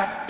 back